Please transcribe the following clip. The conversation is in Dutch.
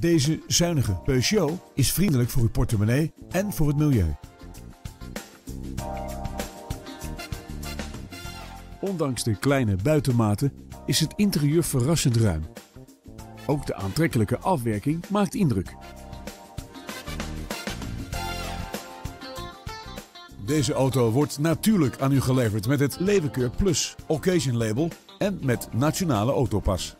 Deze zuinige Peugeot is vriendelijk voor uw portemonnee en voor het milieu. Ondanks de kleine buitenmaten is het interieur verrassend ruim. Ook de aantrekkelijke afwerking maakt indruk. Deze auto wordt natuurlijk aan u geleverd met het Levenkeur Plus Occasion Label en met Nationale Autopas.